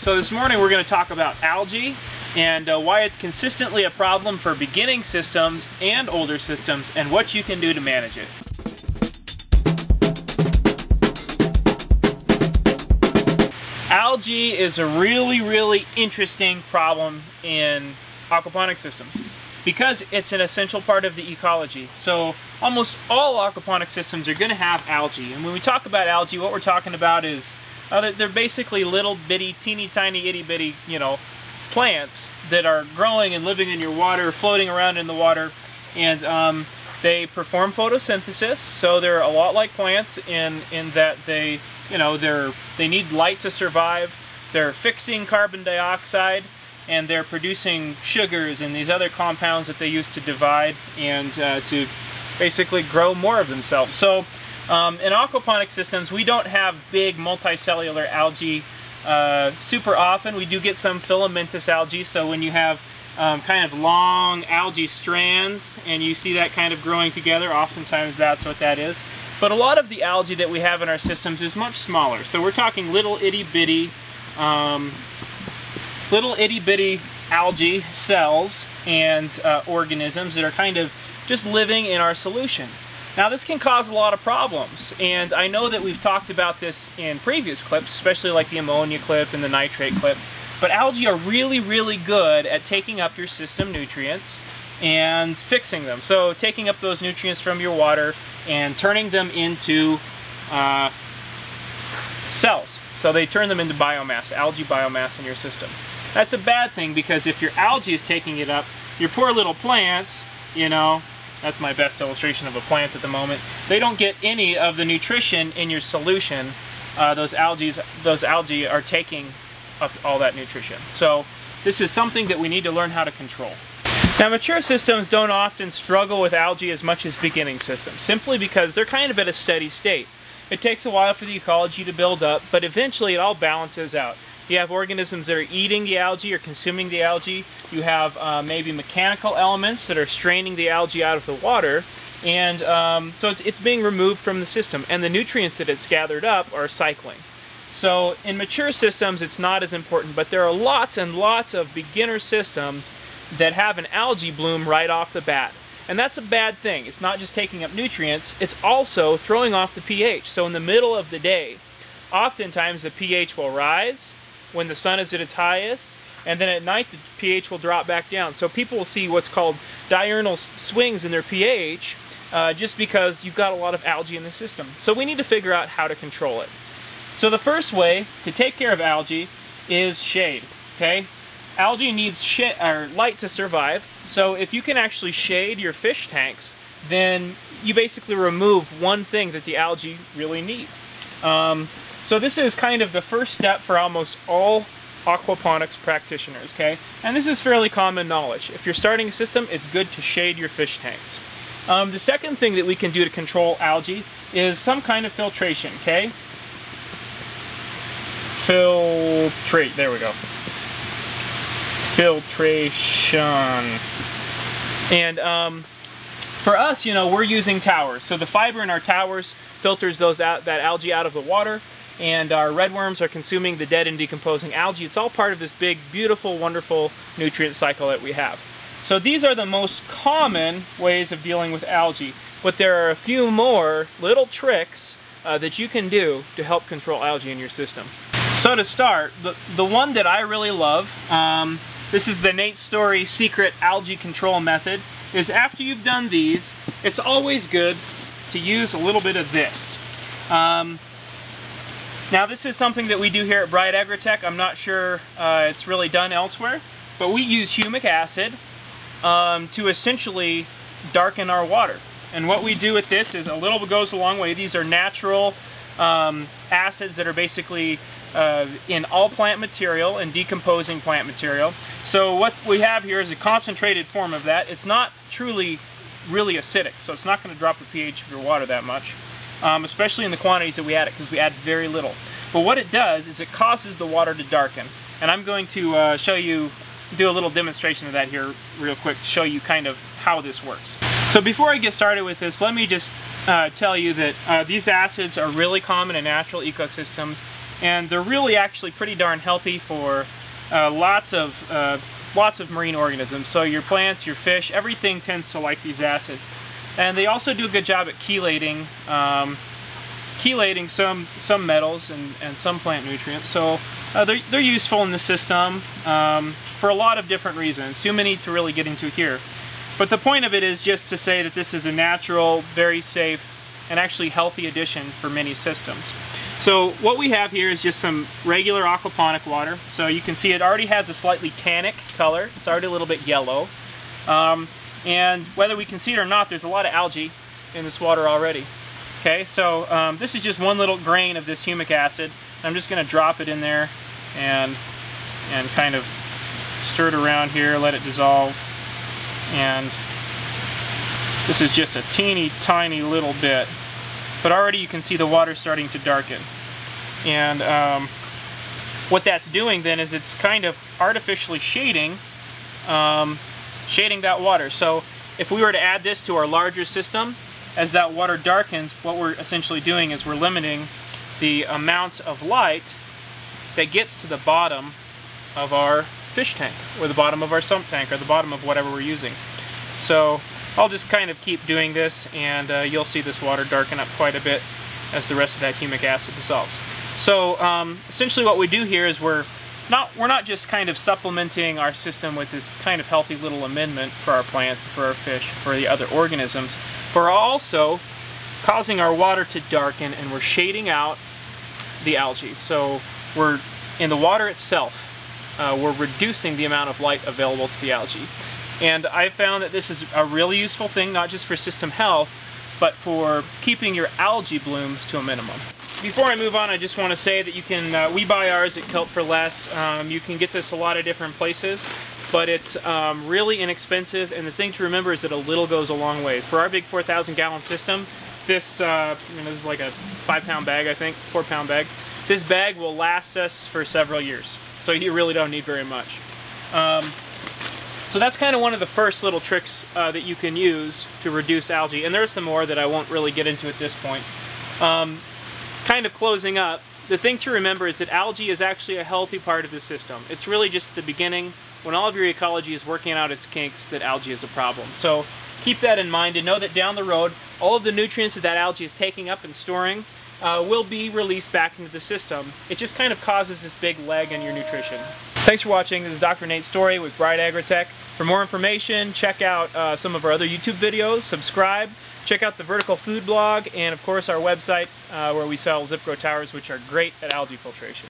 So this morning we're going to talk about algae and uh, why it's consistently a problem for beginning systems and older systems and what you can do to manage it. Algae is a really, really interesting problem in aquaponic systems because it's an essential part of the ecology. So almost all aquaponic systems are going to have algae. And when we talk about algae, what we're talking about is uh, they're basically little bitty, teeny tiny, itty bitty, you know, plants that are growing and living in your water, floating around in the water. And um, they perform photosynthesis, so they're a lot like plants in, in that they, you know, they're, they need light to survive. They're fixing carbon dioxide and they're producing sugars and these other compounds that they use to divide and uh, to basically grow more of themselves. So um, in aquaponic systems, we don't have big multicellular algae uh, super often. We do get some filamentous algae, so when you have um, kind of long algae strands and you see that kind of growing together, oftentimes that's what that is. But a lot of the algae that we have in our systems is much smaller. So we're talking little itty bitty um, little itty bitty algae cells and uh, organisms that are kind of just living in our solution. Now this can cause a lot of problems and I know that we've talked about this in previous clips, especially like the ammonia clip and the nitrate clip, but algae are really, really good at taking up your system nutrients and fixing them. So taking up those nutrients from your water and turning them into uh, cells. So they turn them into biomass, algae biomass in your system. That's a bad thing because if your algae is taking it up, your poor little plants, you know, that's my best illustration of a plant at the moment, they don't get any of the nutrition in your solution. Uh, those algae, those algae are taking up all that nutrition. So this is something that we need to learn how to control. Now mature systems don't often struggle with algae as much as beginning systems, simply because they're kind of at a steady state. It takes a while for the ecology to build up, but eventually it all balances out. You have organisms that are eating the algae or consuming the algae. You have uh, maybe mechanical elements that are straining the algae out of the water. And um, so it's, it's being removed from the system. And the nutrients that it's gathered up are cycling. So in mature systems, it's not as important, but there are lots and lots of beginner systems that have an algae bloom right off the bat. And that's a bad thing. It's not just taking up nutrients, it's also throwing off the pH. So in the middle of the day, oftentimes the pH will rise, when the sun is at its highest, and then at night the pH will drop back down. So people will see what's called diurnal swings in their pH uh, just because you've got a lot of algae in the system. So we need to figure out how to control it. So the first way to take care of algae is shade, okay? Algae needs shit or light to survive, so if you can actually shade your fish tanks, then you basically remove one thing that the algae really need. Um, so this is kind of the first step for almost all aquaponics practitioners, okay? And this is fairly common knowledge. If you're starting a system, it's good to shade your fish tanks. Um, the second thing that we can do to control algae is some kind of filtration, okay? Filtrate, there we go. Filtration. And um, for us, you know, we're using towers. So the fiber in our towers filters those out, that algae out of the water and our redworms are consuming the dead and decomposing algae. It's all part of this big, beautiful, wonderful nutrient cycle that we have. So these are the most common ways of dealing with algae, but there are a few more little tricks uh, that you can do to help control algae in your system. So to start, the, the one that I really love, um, this is the Nate Storey Secret Algae Control Method, is after you've done these, it's always good to use a little bit of this. Um, now this is something that we do here at Bright Agrotech. I'm not sure uh, it's really done elsewhere, but we use humic acid um, to essentially darken our water. And what we do with this is a little goes a long way. These are natural um, acids that are basically uh, in all plant material and decomposing plant material. So what we have here is a concentrated form of that. It's not truly really acidic, so it's not going to drop the pH of your water that much um, especially in the quantities that we add it, because we add very little. But what it does is it causes the water to darken. And I'm going to uh, show you, do a little demonstration of that here real quick to show you kind of how this works. So before I get started with this, let me just uh, tell you that uh, these acids are really common in natural ecosystems and they're really actually pretty darn healthy for uh, lots of uh, lots of marine organisms. So your plants, your fish, everything tends to like these acids. And they also do a good job at chelating, um, chelating some some metals and, and some plant nutrients. So uh, they're, they're useful in the system um, for a lot of different reasons. Too many to really get into here. But the point of it is just to say that this is a natural, very safe, and actually healthy addition for many systems. So what we have here is just some regular aquaponic water. So you can see it already has a slightly tannic color. It's already a little bit yellow. Um, and whether we can see it or not, there's a lot of algae in this water already. Okay, so um, this is just one little grain of this humic acid. I'm just going to drop it in there and and kind of stir it around here, let it dissolve. And this is just a teeny tiny little bit. But already you can see the water starting to darken. And um, what that's doing then is it's kind of artificially shading um, shading that water. So if we were to add this to our larger system, as that water darkens, what we're essentially doing is we're limiting the amount of light that gets to the bottom of our fish tank, or the bottom of our sump tank, or the bottom of whatever we're using. So I'll just kind of keep doing this, and uh, you'll see this water darken up quite a bit as the rest of that humic acid dissolves. So um, essentially what we do here is we're not we're not just kind of supplementing our system with this kind of healthy little amendment for our plants, for our fish, for the other organisms, but we're also causing our water to darken and we're shading out the algae. So we're in the water itself, uh, we're reducing the amount of light available to the algae. And I found that this is a really useful thing, not just for system health, but for keeping your algae blooms to a minimum. Before I move on, I just want to say that you can, uh, we buy ours at Kelp for Less. Um, you can get this a lot of different places, but it's um, really inexpensive, and the thing to remember is that a little goes a long way. For our big 4,000 gallon system, this, uh, this is like a five pound bag, I think, four pound bag. This bag will last us for several years, so you really don't need very much. Um, so that's kind of one of the first little tricks uh, that you can use to reduce algae, and there's some more that I won't really get into at this point. Um, kind of closing up, the thing to remember is that algae is actually a healthy part of the system. It's really just the beginning, when all of your ecology is working out its kinks, that algae is a problem. So keep that in mind and know that down the road, all of the nutrients that that algae is taking up and storing uh, will be released back into the system. It just kind of causes this big leg in your nutrition. Thanks for watching. This is Dr. Nate Storey with Bright Agrotech. For more information, check out uh, some of our other YouTube videos, subscribe, check out the Vertical Food blog, and of course our website uh, where we sell Zipgrow towers which are great at algae filtration.